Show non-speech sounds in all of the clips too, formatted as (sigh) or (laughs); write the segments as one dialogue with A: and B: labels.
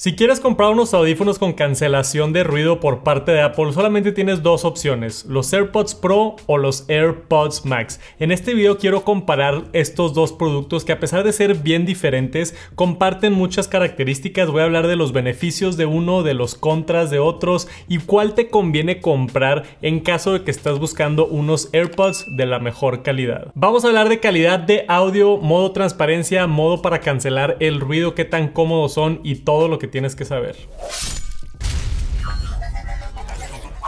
A: Si quieres comprar unos audífonos con cancelación de ruido por parte de Apple, solamente tienes dos opciones, los AirPods Pro o los AirPods Max. En este video quiero comparar estos dos productos que a pesar de ser bien diferentes, comparten muchas características. Voy a hablar de los beneficios de uno, de los contras de otros y cuál te conviene comprar en caso de que estás buscando unos AirPods de la mejor calidad. Vamos a hablar de calidad de audio, modo transparencia, modo para cancelar el ruido, qué tan cómodos son y todo lo que tienes que saber.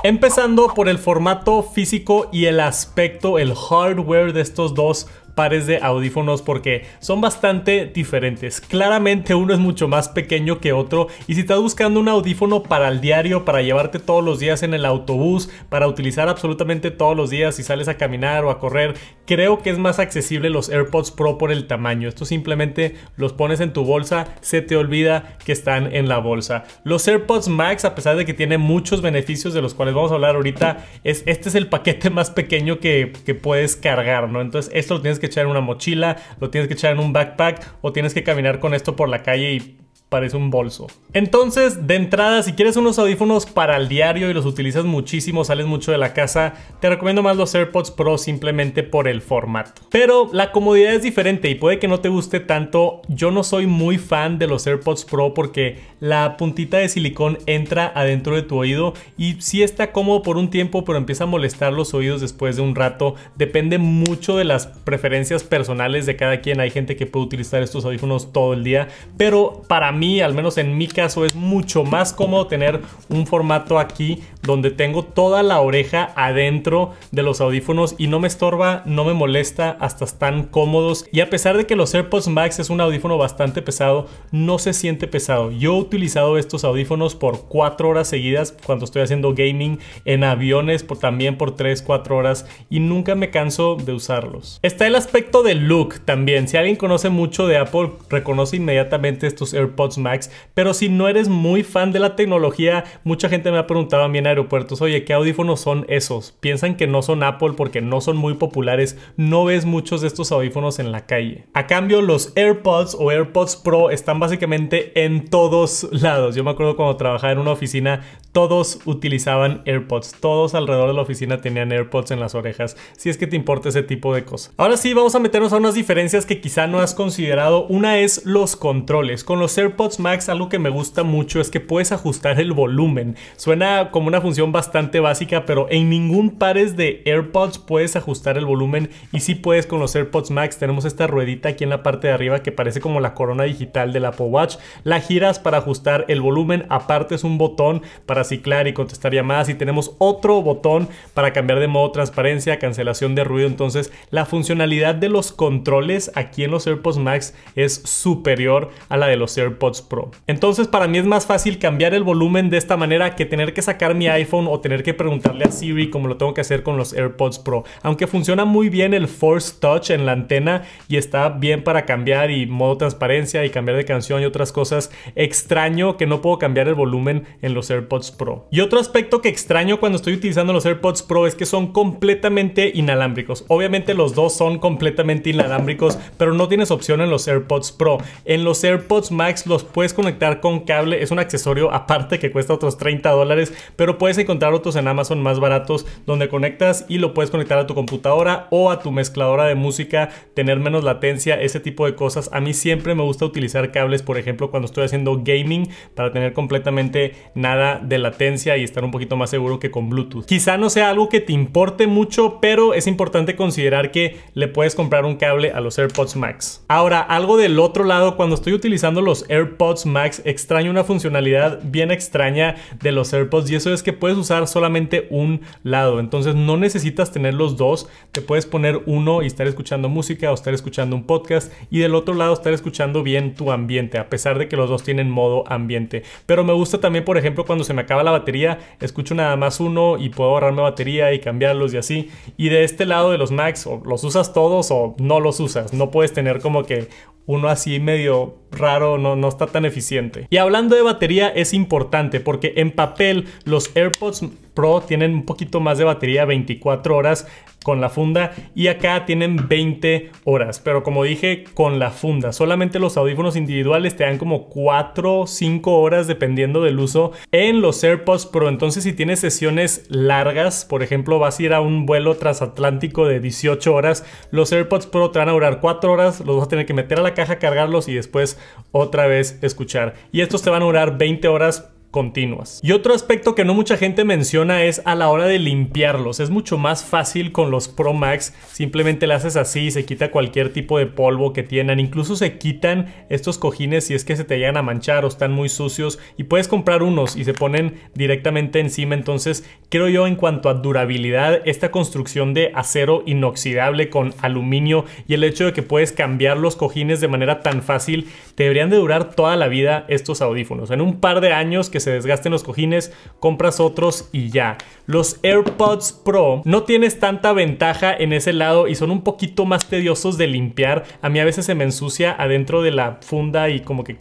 A: Empezando por el formato físico y el aspecto, el hardware de estos dos pares de audífonos porque son bastante diferentes. Claramente uno es mucho más pequeño que otro y si estás buscando un audífono para el diario, para llevarte todos los días en el autobús, para utilizar absolutamente todos los días si sales a caminar o a correr, creo que es más accesible los AirPods Pro por el tamaño. Esto simplemente los pones en tu bolsa, se te olvida que están en la bolsa. Los AirPods Max, a pesar de que tienen muchos beneficios de los cuales vamos a hablar ahorita, es, este es el paquete (laughs) más pequeño que, puedes cargar, ¿no? Entonces esto lo tienes que echar en una mochila, lo tienes que echar en un backpack o tienes que caminar con esto por la calle y parece un bolso. Entonces, de entrada, si quieres unos audífonos para el diario y los utilizas muchísimo, sales mucho de la casa, te recomiendo más los AirPods Pro simplemente por el formato. Pero la comodidad es diferente y puede que no te guste tanto. Yo no soy muy fan de los AirPods Pro porque la puntita de silicón entra adentro de tu oído y sí está cómodo por un tiempo, pero empieza a molestar los oídos después de un rato. Depende mucho de las preferencias personales de cada quien. Hay gente que puede utilizar estos audífonos todo el día, pero para mí al menos en mi caso, es mucho más cómodo tener un formato aquí donde tengo toda la oreja adentro de los audífonos y no me estorba, no me molesta, hasta están cómodos. Y a pesar de que los AirPods Max es un audífono bastante pesado, no se siente pesado. Yo he utilizado estos audífonos por 4 horas seguidas cuando estoy haciendo gaming, en aviones por, también por 3, 4 horas y nunca me canso de usarlos. Está el aspecto del look también. Si alguien conoce mucho de Apple, reconoce inmediatamente estos AirPods Max, pero si no eres muy fan de la tecnología, mucha gente me ha preguntado a mí en aeropuertos, oye, ¿qué audífonos son esos? Piensan que no son Apple porque no son muy populares, no ves muchos de estos audífonos en la calle. A cambio, los AirPods o AirPods Pro están básicamente en todos lados. Yo me acuerdo cuando trabajaba en una oficina, todos utilizaban AirPods, todos alrededor de la oficina tenían AirPods en las orejas, si es que te importa ese tipo de cosas. Ahora sí, vamos a meternos a unas diferencias que quizá no has considerado. Una es los controles. Con los AirPods Max algo que me gusta mucho es que puedes ajustar el volumen. Suena como una función bastante básica, pero en ningún pares de AirPods puedes ajustar el volumen y si puedes con los AirPods Max. Tenemos esta ruedita aquí en la parte de arriba que parece como la corona digital del Apple Watch. La giras para ajustar el volumen, aparte es un botón para ciclar y contestar llamadas y tenemos otro botón para cambiar de modo transparencia, cancelación de ruido. Entonces la funcionalidad de los controles aquí en los AirPods Max es superior a la de los AirPods Pro. Entonces para mí es más fácil cambiar el volumen de esta manera que tener que sacar mi iPhone o tener que preguntarle a Siri como lo tengo que hacer con los AirPods Pro. Aunque funciona muy bien el Force Touch en la antena y está bien para cambiar y modo transparencia y cambiar de canción y otras cosas, extraño que no puedo cambiar el volumen en los AirPods Pro. Y otro aspecto que extraño cuando estoy utilizando los AirPods Pro es que son completamente inalámbricos. Obviamente los dos son completamente inalámbricos, pero no tienes opción en los AirPods Pro. En los AirPods Max los puedes conectar con cable, es un accesorio aparte que cuesta otros 30 dólares, pero puedes encontrar otros en Amazon más baratos donde conectas y lo puedes conectar a tu computadora o a tu mezcladora de música, tener menos latencia, ese tipo de cosas. A mí siempre me gusta utilizar cables, por ejemplo, cuando estoy haciendo gaming para tener completamente nada de latencia y estar un poquito más seguro que con Bluetooth. Quizá no sea algo que te importe mucho, pero es importante considerar que le puedes comprar un cable a los AirPods Max. Ahora, algo del otro lado, cuando estoy utilizando los AirPods AirPods Max extraño una funcionalidad bien extraña de los AirPods y eso es que puedes usar solamente un lado. Entonces no necesitas tener los dos. Te puedes poner uno y estar escuchando música o estar escuchando un podcast y del otro lado estar escuchando bien tu ambiente, a pesar de que los dos tienen modo ambiente. Pero me gusta también, por ejemplo, cuando se me acaba la batería, escucho nada más uno y puedo ahorrarme batería y cambiarlos y así. Y de este lado de los Max, o los usas todos o no los usas. No puedes tener como que uno así medio raro, no, no está tan eficiente. Y hablando de batería es importante porque en papel los AirPods Pro tienen un poquito más de batería, 24 horas con la funda y acá tienen 20 horas, pero como dije con la funda, solamente los audífonos individuales te dan como 4 o 5 horas dependiendo del uso en los AirPods Pro, entonces si tienes sesiones largas, por ejemplo vas a ir a un vuelo transatlántico de 18 horas, los AirPods Pro te van a durar 4 horas, los vas a tener que meter a la caja, cargarlos y después otra vez escuchar. Y estos te van a durar 20 horas continuas. Y otro aspecto que no mucha gente menciona es a la hora de limpiarlos. Es mucho más fácil con los Pro Max. Simplemente le haces así, se quita cualquier tipo de polvo que tienen. Incluso se quitan estos cojines si es que se te llegan a manchar o están muy sucios. Y puedes comprar unos y se ponen directamente encima. Entonces creo yo en cuanto a durabilidad, esta construcción de acero inoxidable con aluminio y el hecho de que puedes cambiar los cojines de manera tan fácil, te deberían de durar toda la vida estos audífonos. En un par de años que se desgasten los cojines, compras otros y ya. Los AirPods Pro no tienes tanta ventaja en ese lado y son un poquito más tediosos de limpiar. A mí a veces se me ensucia adentro de la funda y como que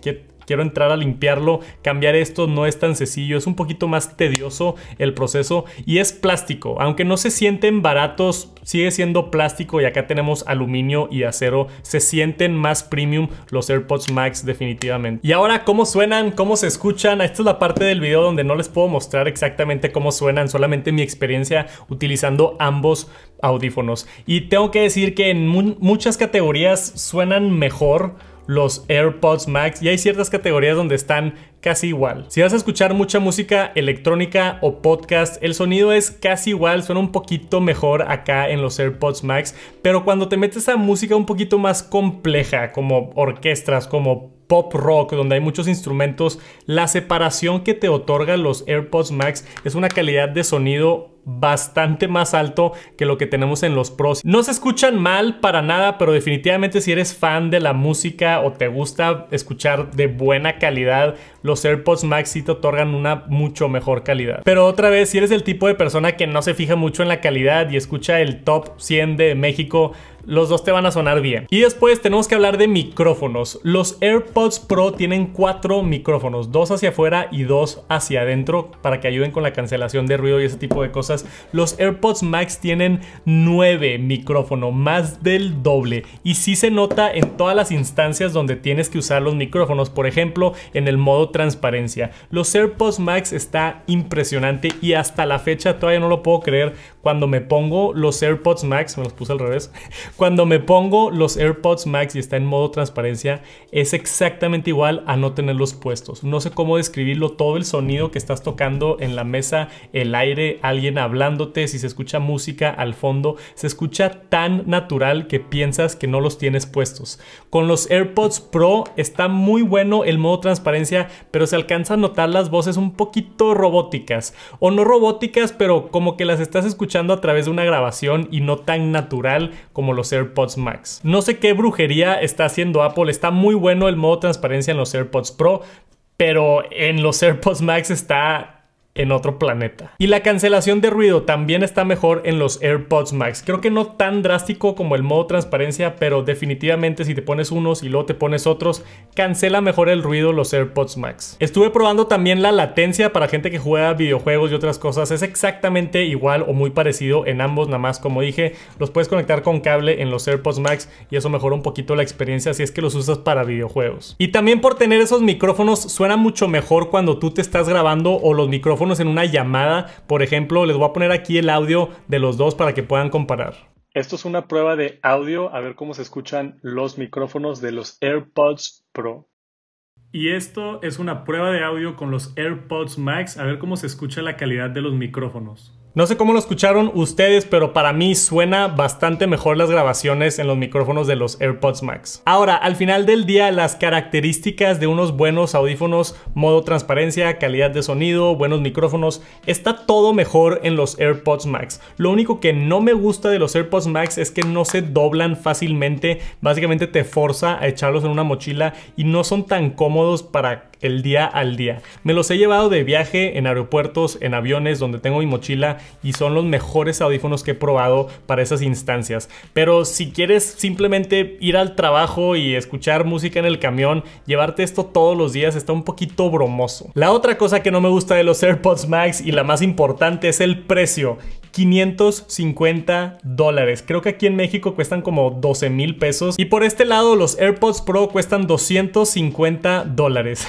A: quiero entrar a limpiarlo, cambiar esto no es tan sencillo, es un poquito más tedioso el proceso y es plástico, aunque no se sienten baratos, sigue siendo plástico y acá tenemos aluminio y acero, se sienten más premium los AirPods Max definitivamente. Y ahora, ¿cómo suenan? ¿Cómo se escuchan? Esta es la parte del video donde no les puedo mostrar exactamente cómo suenan, solamente mi experiencia utilizando ambos audífonos. Y tengo que decir que en muchas categorías suenan mejor los AirPods Max y hay ciertas categorías donde están casi igual. Si vas a escuchar mucha música electrónica o podcast, el sonido es casi igual, suena un poquito mejor acá en los AirPods Max, pero cuando te metes a música un poquito más compleja, como orquestas, como pop rock, donde hay muchos instrumentos, la separación que te otorgan los AirPods Max es una calidad de sonido bastante más alto que lo que tenemos en los pros. No se escuchan mal para nada, pero definitivamente si eres fan de la música o te gusta escuchar de buena calidad, los AirPods Max sí te otorgan una mucho mejor calidad. Pero otra vez, si eres el tipo de persona que no se fija mucho en la calidad y escucha el top 100 de México, los dos te van a sonar bien. Y después tenemos que hablar de micrófonos. Los AirPods Pro tienen cuatro micrófonos, dos hacia afuera y dos hacia adentro para que ayuden con la cancelación de ruido y ese tipo de cosas. Los AirPods Max tienen nueve micrófonos, más del doble. Y sí se nota en todas las instancias donde tienes que usar los micrófonos, por ejemplo, en el modo transparencia. Los AirPods Max está impresionante y hasta la fecha todavía no lo puedo creer cuando me pongo los AirPods Max, me los puse al revés, cuando me pongo los AirPods Max y está en modo transparencia, es exactamente igual a no tenerlos puestos. No sé cómo describirlo, todo el sonido que estás tocando en la mesa, el aire, alguien hablándote, si se escucha música al fondo, se escucha tan natural que piensas que no los tienes puestos. Con los AirPods Pro está muy bueno el modo transparencia, pero se alcanza a notar las voces un poquito robóticas. O no robóticas, pero como que las estás escuchando a través de una grabación y no tan natural como los AirPods Max. No sé qué brujería está haciendo Apple, está muy bueno el modo transparencia en los AirPods Pro, pero en los (laughs) AirPods Max está en otro planeta. Y la cancelación de ruido también está mejor en los AirPods Max. Creo que no tan drástico como el modo transparencia, pero definitivamente si te pones unos y luego te pones otros, cancela mejor el ruido los AirPods Max. Estuve probando también la latencia para gente que juega videojuegos y otras cosas. Es exactamente igual o muy parecido en ambos, nada más como dije, los puedes conectar con cable en los AirPods Max y eso mejora un poquito la experiencia si es que los usas para videojuegos. Y también por tener esos micrófonos suena mucho mejor cuando tú te estás grabando o los micrófonos en una llamada. Por ejemplo, les voy a poner aquí el audio de los dos para que puedan comparar. Esto es una prueba de audio, a ver cómo se escuchan los micrófonos de los AirPods Pro. Y esto es una prueba de audio con los AirPods Max, a ver cómo se escucha la calidad de los micrófonos. No sé cómo lo escucharon ustedes, pero para mí suena bastante mejor las grabaciones en los micrófonos de los AirPods Max. Ahora, al final del día, las características de unos buenos audífonos, modo transparencia, calidad de sonido, buenos micrófonos, está todo mejor en los AirPods Max. Lo único que no me gusta de los AirPods Max es que no se doblan fácilmente, básicamente te forza a echarlos en una mochila y no son tan cómodos para el día al día. Me los he llevado de viaje en aeropuertos, en aviones, donde tengo mi mochila y son los mejores audífonos que he probado para esas instancias. Pero si quieres simplemente ir al trabajo y escuchar música en el camión, llevarte esto todos los días está un poquito bromoso. La otra cosa que no me gusta de los AirPods Max y la más importante es el precio. 550 dólares. Creo que aquí en México cuestan como 12 mil pesos. Y por este lado, los AirPods Pro cuestan 250 dólares.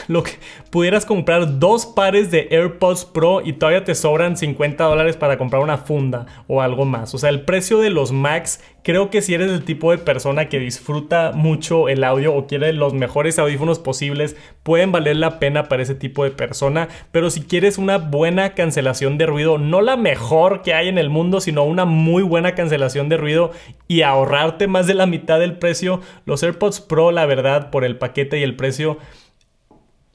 A: Pudieras comprar dos pares de AirPods Pro y todavía te sobran 50 dólares para comprar una funda o algo más. O sea, el precio de los Max Creo que si eres el tipo de persona que disfruta mucho el audio o quiere los mejores audífonos posibles, pueden valer la pena para ese tipo de persona. Pero si quieres una buena cancelación de ruido, no la mejor que hay en el mundo, sino una muy buena cancelación de ruido y ahorrarte más de la mitad del precio, los AirPods Pro, la verdad, por el paquete y el precio,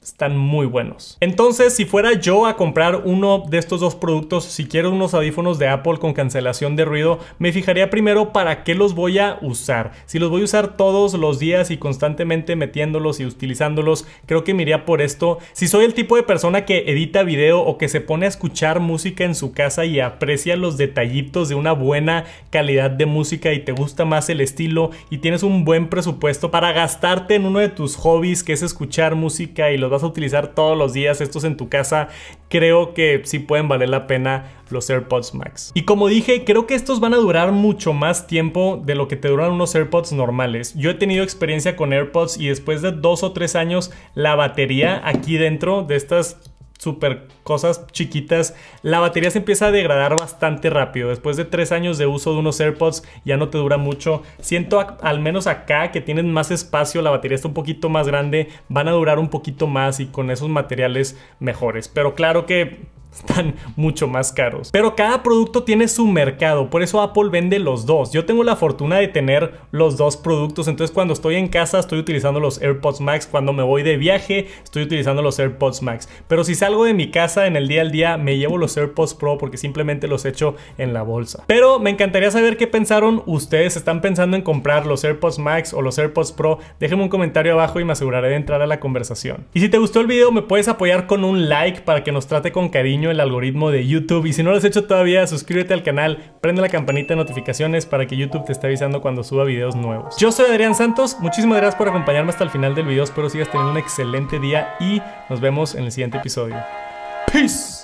A: están muy buenos. Entonces, si fuera yo a comprar uno de estos dos productos, si quiero unos audífonos de Apple con cancelación de ruido, me fijaría primero para qué los voy a usar. Si los voy a usar todos los días y constantemente metiéndolos y utilizándolos, creo que me iría por esto. Si soy el tipo de persona que edita video o que se pone a escuchar música en su casa y aprecia los detallitos de una buena calidad de música y te gusta más el estilo y tienes un buen presupuesto para gastarte en uno de tus hobbies que es escuchar música y los vas a utilizar todos los días, estos en tu casa, creo que sí pueden valer la pena los AirPods Max. Y como dije, creo que estos van a durar mucho más tiempo de lo que te duran unos AirPods normales. Yo he tenido experiencia con AirPods y después de dos o tres años, la batería aquí dentro de estas super cosas chiquitas, la batería se empieza a degradar bastante rápido. Después de tres años de uso de unos AirPods ya no te dura mucho. Siento al menos acá que tienen más espacio, la batería está un poquito más grande, van a durar un poquito más y con esos materiales mejores. Pero claro que están (laughs) mucho más caros. Pero cada producto tiene su mercado, por eso Apple vende los dos. Yo tengo la fortuna de tener los dos productos, entonces cuando estoy en casa estoy utilizando los AirPods Max, cuando me voy de viaje estoy utilizando los AirPods Max. Pero si salgo de mi casa en el día al día me llevo los AirPods Pro porque simplemente los echo en la bolsa. Pero me encantaría saber qué pensaron ustedes, están pensando en comprar los AirPods Max o los AirPods Pro, déjenme un comentario abajo y me aseguraré de entrar a la conversación. Y si te gustó el video me puedes apoyar con un like para que nos trate con el algoritmo de YouTube. Y si no lo has hecho todavía, suscríbete al canal, prende la campanita de notificaciones para que YouTube te esté avisando cuando suba videos nuevos. Yo soy Adrián Santos, muchísimas gracias por acompañarme hasta el final del video. Espero sigas teniendo un excelente día y nos vemos en el siguiente episodio. Peace.